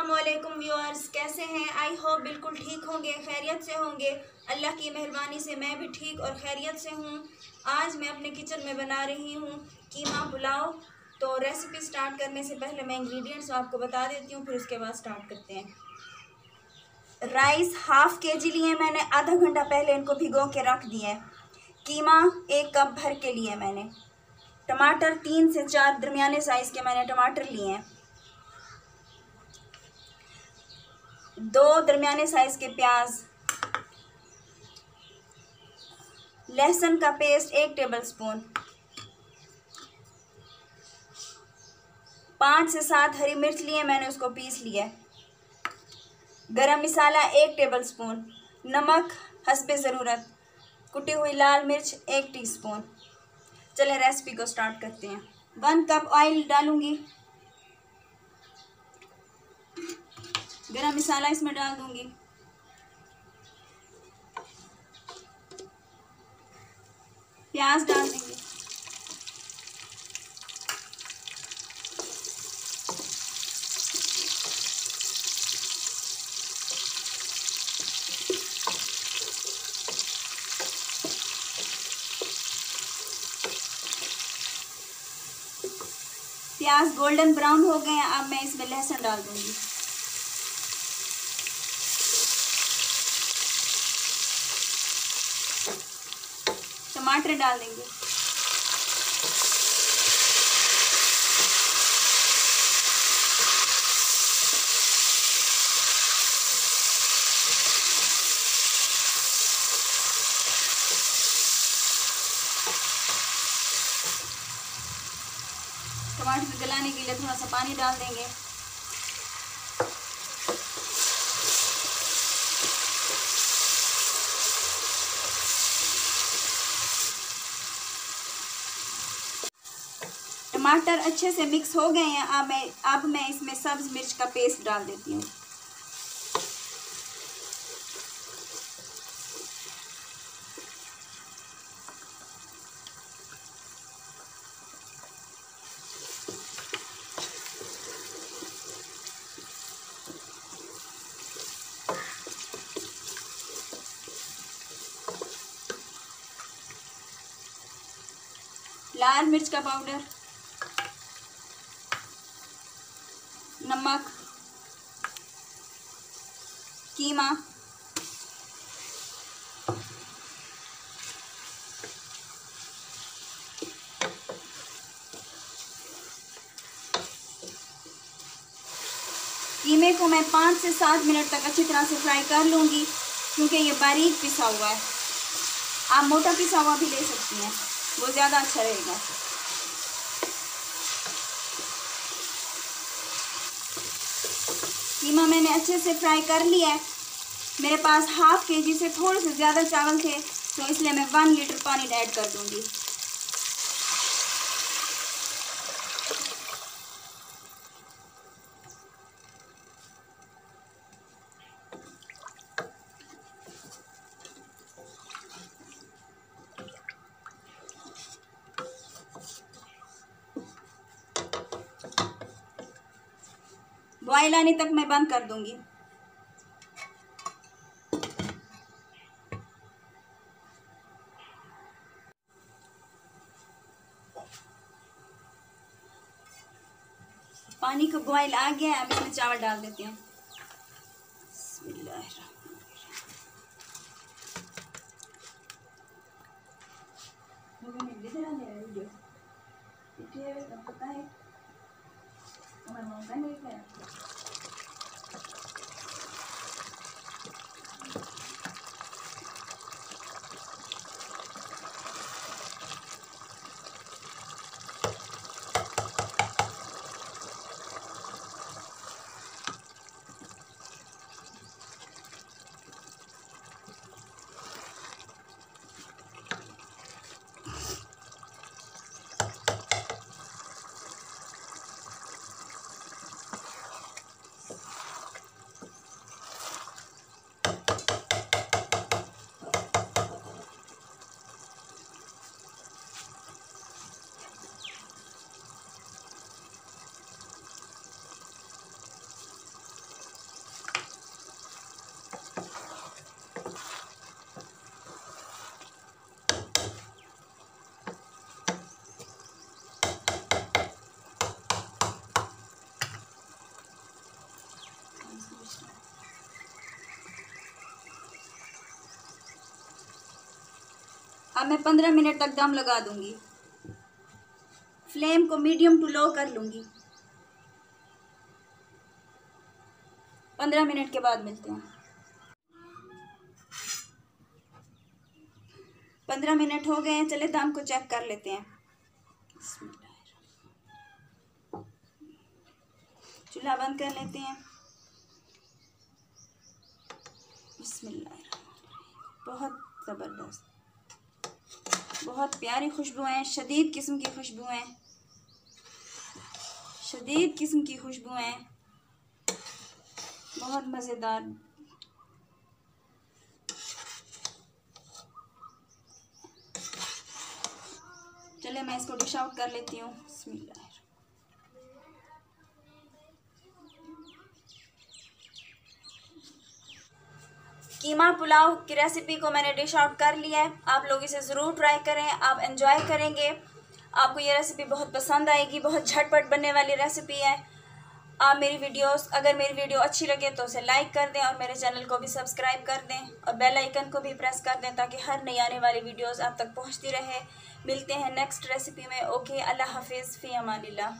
असलकुम व्यूअर्स कैसे हैं? आई होप बिल्कुल ठीक होंगे, खैरियत से होंगे। अल्लाह की मेहरबानी से मैं भी ठीक और खैरियत से हूँ। आज मैं अपने किचन में बना रही हूँ कीमा पुलाव। तो रेसिपी स्टार्ट करने से पहले मैं इंग्रेडिएंट्स आपको बता देती हूँ, फिर उसके बाद स्टार्ट करते हैं। राइस हाफ़ के जी लिए मैंने, आधा घंटा पहले इनको भिगो के रख दिए। कीमा एक कप भर के लिए मैंने। टमाटर तीन से चार दरमियाने साइज़ के मैंने टमाटर लिए। हैं दो दरमियाने साइज़ के प्याज, लहसुन का पेस्ट एक टेबल स्पून पाँच से सात हरी मिर्च लिए मैंने उसको पीस लिया गरम मसाला एक टेबल स्पून नमक हंसपे ज़रूरत, कुटी हुई लाल मिर्च एक टीस्पून। चलें रेसिपी को स्टार्ट करते हैं। वन कप ऑयल डालूँगी। गरम मसाला इसमें डाल दूँगी। प्याज डाल देंगे। प्याज गोल्डन ब्राउन हो गए अब मैं इसमें लहसुन डाल दूँगी। टमाटर डाल देंगे। टमाटर गलाने के लिए थोड़ा सा पानी डाल देंगे। टमाटर अच्छे से मिक्स हो गए हैं। अब मैं अब मैं इसमें सब्ज़ मिर्च का पेस्ट डाल देती हूँ। लाल मिर्च का पाउडर। नमक, कीमा, कीमे को मैं पाँच से सात मिनट तक अच्छी तरह से फ्राई कर लूँगी, क्योंकि ये बारीक पिसा हुआ है। आप मोटा पिसा हुआ भी ले सकती हैं, वो ज़्यादा अच्छा रहेगा। कीमा मैंने अच्छे से फ्राई कर लिया है। मेरे पास हाफ़ के जी से थोड़े से ज़्यादा चावल थे तो इसलिए मैं वन लीटर पानी ऐड कर दूँगी। बॉयल आने तक मैं बंद कर दूँगी। पानी का बॉयल आ गया है, अब इसमें चावल डाल देती हूँ। पता है Mình sẽ. अब मैं पंद्रह मिनट तक दम लगा दूँगी। फ्लेम को मीडियम टू लो कर लूँगी। पंद्रह मिनट के बाद मिलते हैं। पंद्रह मिनट हो गए हैं चले दम को चेक कर लेते हैं। चूल्हा बंद कर लेते हैं। बहुत ज़बरदस्त। बहुत प्यारी खुशबू हैं, शदीद किस्म की खुशबू हैं। शदीद किस्म की खुशबू हैं। बहुत मज़ेदार। चले, मैं इसको डिश आउट कर लेती हूँ। कीमा पुलाव की रेसिपी को मैंने डिश आउट कर लिया है। आप लोग इसे ज़रूर ट्राई करें, आप इन्जॉय करेंगे। आपको ये रेसिपी बहुत पसंद आएगी, बहुत झटपट बनने वाली रेसिपी है। आप मेरी वीडियोस अगर मेरी वीडियो अच्छी लगे तो उसे लाइक कर दें और मेरे चैनल को भी सब्सक्राइब कर दें और बेल आइकन को भी प्रेस कर दें ताकि हर नई आने वाली वीडियोस आप तक पहुँचती रहे। मिलते हैं नेक्स्ट रेसिपी में। ओके अल्लाह हाफिज़, फ़ी अमानिल्लाह।